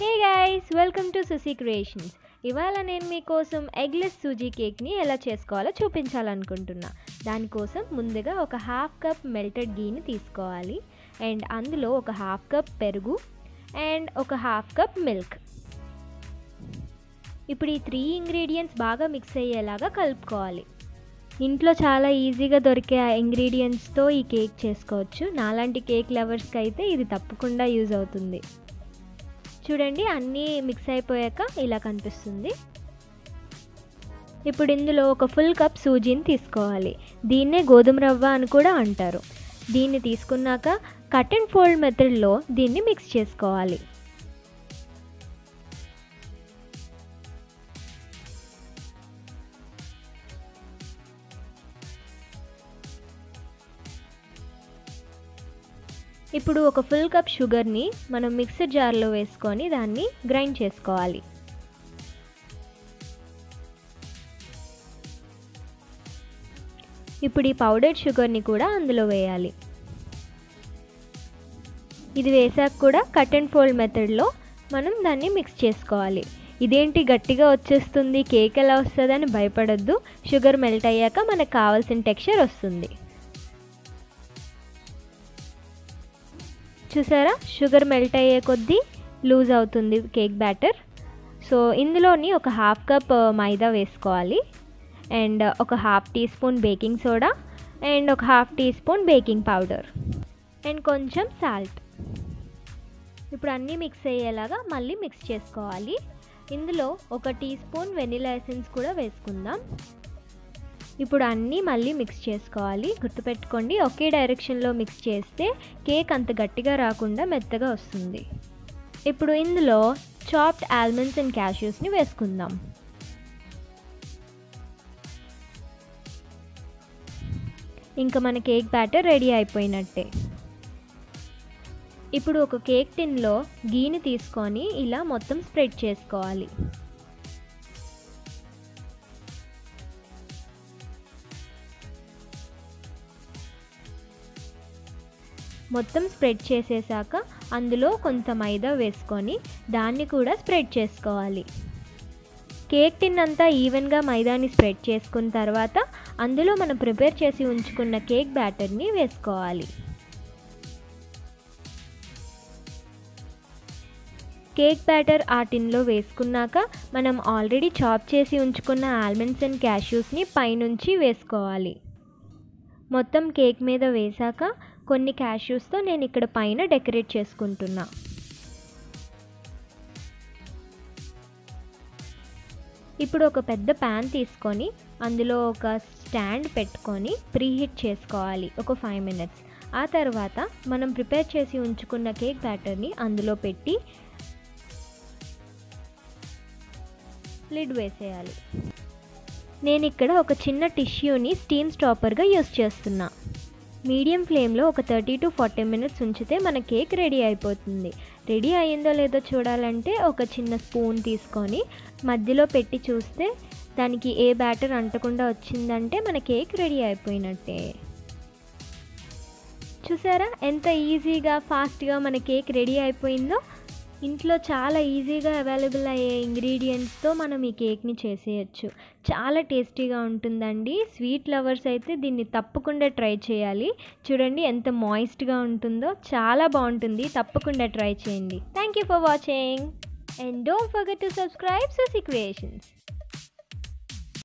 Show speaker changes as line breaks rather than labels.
Hey guys welcome to Susi creations ఇవాళ నేను మీకోసం ఎగ్లెస్ సూజీ కేక్ని ఎలా చేసుకోవాలో చూపించాలనుకుంటున్నా. దానికోసం ముందుగా ఒక హాఫ్ కప్ మెల్టెడ్ గీని తీసుకోవాలి. అండ్ అందులో ఒక హాఫ్ కప్ పెరుగు. అండ్ ఒక హాఫ్ కప్ మిల్క్ ఇప్పుడు ఈ త్రీ ఇంగ్రీడియంట్స్ బాగా మిక్స్ అయ్యేలాగా కలుపుకోవాలి. ఇంట్లో చాలా ఈజీగా దొరికే ఆ ఇంగ్రీడియంట్స్తో ఈ కేక్ చేసుకోవచ్చు. నాలాంటి కేక్ లవర్స్కి అయితే ఇది తప్పకుండా యూజ్ అవుతుంది. చూడండి అన్నీ మిక్స్ అయిపోయాక ఇలా కనిపిస్తుంది. ఇప్పుడు ఇందులో ఒక ఫుల్ కప్ సూజీని తీసుకోవాలి. దీన్నే గోధుమ రవ్వ అని కూడా అంటారు. దీన్ని తీసుకున్నాక కట్ అండ్ ఫోల్డ్ మెథడ్లో దీన్ని మిక్స్ చేసుకోవాలి. ఇప్పుడు ఒక ఫుల్ కప్ షుగర్ని మనం మిక్సర్ జార్లో వేసుకొని దాన్ని గ్రైండ్ చేసుకోవాలి. ఇప్పుడు ఈ పౌడర్డ్ షుగర్ని కూడా అందులో వేయాలి. ఇది వేసాక కూడా కట్ అండ్ ఫోల్డ్ మెథడ్లో మనం దాన్ని మిక్స్ చేసుకోవాలి. ఇదేంటి గట్టిగా వచ్చేస్తుంది కేక్ ఎలా వస్తుందని భయపడొద్దు. షుగర్ మెల్ట్ అయ్యాక మనకు కావాల్సిన టెక్స్చర్ వస్తుంది. చూసారా? షుగర్ మెల్ట్ అయ్యే కొద్దీ లూజ్ అవుతుంది కేక్ బ్యాటర్. సో ఇందులోని ఒక హాఫ్ కప్ మైదా వేసుకోవాలి. అండ్ ఒక half teaspoon baking soda. And ఒక half teaspoon baking powder. And కొంచెం సాల్ట్. ఇప్పుడు అన్నీ మిక్స్ అయ్యేలాగా మళ్ళీ మిక్స్ చేసుకోవాలి. ఇందులో ఒక టీ స్పూన్ వెనిలా ఎసెన్స్ కూడా వేసుకుందాం. ఇప్పుడు అన్నీ మళ్ళీ మిక్స్ చేసుకోవాలి. గుర్తుపెట్టుకోండి ఒకే డైరెక్షన్లో మిక్స్ చేస్తే కేక్ అంత గట్టిగా రాకుండా మెత్తగా వస్తుంది. ఇప్పుడు ఇందులో చాప్డ్ ఆల్మండ్స్ అండ్ క్యాష్యూస్ని వేసుకుందాం. ఇంకా మన కేక్ బ్యాటర్ రెడీ అయిపోయినట్టే. ఇప్పుడు ఒక కేక్ టిన్లో గీని తీసుకొని ఇలా మొత్తం స్ప్రెడ్ చేసుకోవాలి. మొత్తం స్ప్రెడ్ చేసేసాక అందులో కొంత మైదా వేసుకొని దాన్ని కూడా స్ప్రెడ్ చేసుకోవాలి. కేక్ టిన్ అంతా ఈవెన్గా మైదాని స్ప్రెడ్ చేసుకున్న తర్వాత అందులో మనం ప్రిపేర్ చేసి ఉంచుకున్న కేక్ బ్యాటర్ని వేసుకోవాలి. కేక్ బ్యాటర్ ఆ టిన్లో వేసుకున్నాక మనం ఆల్రెడీ చాప్ చేసి ఉంచుకున్న ఆల్మండ్స్ అండ్ క్యాష్యూస్ని పైనుంచి వేసుకోవాలి. మొత్తం కేక్ మీద వేసాక కొన్ని క్యాష్యూస్తో నేను ఇక్కడ పైన డెకరేట్ చేసుకుంటున్నా. ఇప్పుడు ఒక పెద్ద ప్యాన్ తీసుకొని అందులో ఒక స్టాండ్ పెట్టుకొని ప్రీహీట్ చేసుకోవాలి ఒక ఫైవ్ మినిట్స్ ఆ తర్వాత మనం ప్రిపేర్ చేసి ఉంచుకున్న కేక్ బ్యాటర్ని అందులో పెట్టి లిడ్ వేసేయాలి. నేను ఇక్కడ ఒక చిన్న టిష్యూని స్టీమ్ స్టాపర్గా యూస్ చేస్తున్నా. మీడియం ఫ్లేమ్లో ఒక థర్టీ టు ఫార్టీ మినిట్స్ ఉంచితే మన కేక్ రెడీ అయిపోతుంది. రెడీ అయ్యిందో లేదో చూడాలంటే ఒక చిన్న స్పూన్ తీసుకొని మధ్యలో పెట్టి చూస్తే దానికి ఏ బ్యాటర్ అంటకుండా వచ్చిందంటే మన కేక్ రెడీ అయిపోయినట్టే. చూసారా? ఎంత ఈజీగా ఫాస్ట్గా మన కేక్ రెడీ అయిపోయిందో? ఇంట్లో చాలా ఈజీగా అవైలబుల్ అయ్యే ఇంగ్రీడియంట్స్తో మనం ఈ కేక్ని చేసేయచ్చు. చాలా టేస్టీగా ఉంటుందండి. స్వీట్ లవర్స్ అయితే దీన్ని తప్పకుండా ట్రై చేయాలి. చూడండి ఎంత మాయిస్ట్గా ఉంటుందో చాలా బాగుంటుంది. తప్పకుండా ట్రై చేయండి. Thank you for watching. And don't forget to subscribe Susi creations.